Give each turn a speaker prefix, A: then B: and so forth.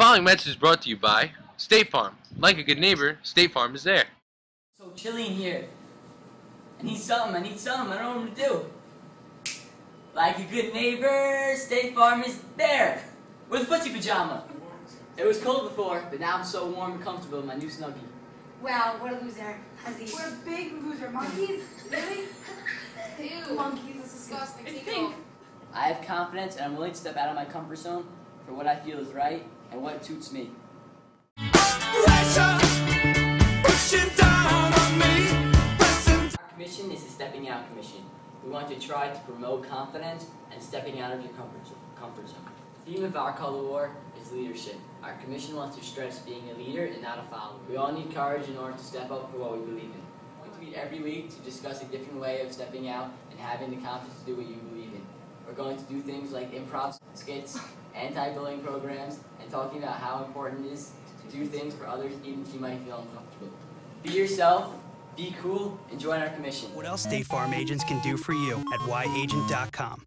A: following message is brought to you by State Farm. Like a good neighbor, State Farm is there.
B: So chilly in here. I need something, I need something, I don't know what to do. Like a good neighbor, State Farm is there. With a footsie pajama. It was cold before, but now I'm so warm and comfortable in my new snuggie.
C: Wow, what a loser. Hussy.
D: What a big loser. Monkeys? Really?
E: Ew.
D: Monkeys is disgusting.
E: It's
D: Take
B: I have confidence and I'm willing to step out of my comfort zone for what I feel is right and what suits me. Our commission is a stepping out commission. We want to try to promote confidence and stepping out of your comfort zone. Comfort zone. The theme of our color war is leadership. Our commission wants to stress being a leader and not a follower. We all need courage in order to step up for what we believe in. We're going to meet every week to discuss a different way of stepping out and having the confidence to do what you believe in. We're going to do things like improv skits, anti-bullying programs, and talking about how important it is to do things for others even if you might feel uncomfortable. Be yourself, be cool, and join our commission.
F: What else State Farm agents can do for you at yagent.com.